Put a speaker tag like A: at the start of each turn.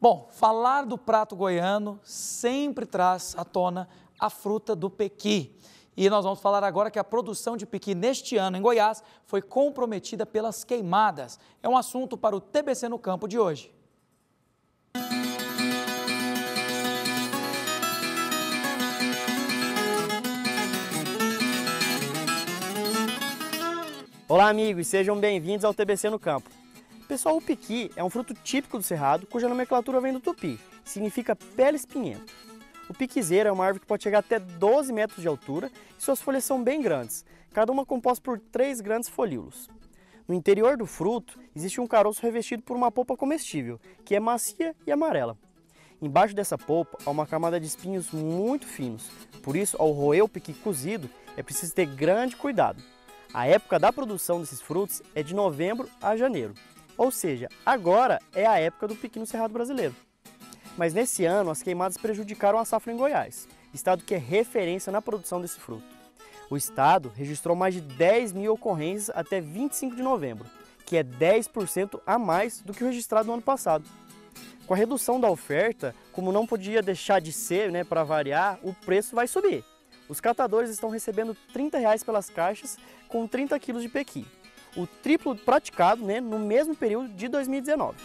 A: Bom, falar do prato goiano sempre traz à tona a fruta do pequi. E nós vamos falar agora que a produção de pequi neste ano em Goiás foi comprometida pelas queimadas. É um assunto para o TBC no Campo de hoje.
B: Olá amigos, sejam bem-vindos ao TBC no Campo. Pessoal, o piqui é um fruto típico do cerrado, cuja nomenclatura vem do tupi, significa pele espinhenta. O piquizeiro é uma árvore que pode chegar até 12 metros de altura e suas folhas são bem grandes, cada uma composta por três grandes folíolos. No interior do fruto existe um caroço revestido por uma polpa comestível, que é macia e amarela. Embaixo dessa polpa há uma camada de espinhos muito finos, por isso, ao roer o piqui cozido, é preciso ter grande cuidado. A época da produção desses frutos é de novembro a janeiro. Ou seja, agora é a época do pequeno cerrado brasileiro. Mas nesse ano, as queimadas prejudicaram a safra em Goiás, estado que é referência na produção desse fruto. O estado registrou mais de 10 mil ocorrências até 25 de novembro, que é 10% a mais do que o registrado no ano passado. Com a redução da oferta, como não podia deixar de ser, né, para variar, o preço vai subir. Os catadores estão recebendo R$ 30 pelas caixas com 30 quilos de pequi o triplo praticado né, no mesmo período de 2019.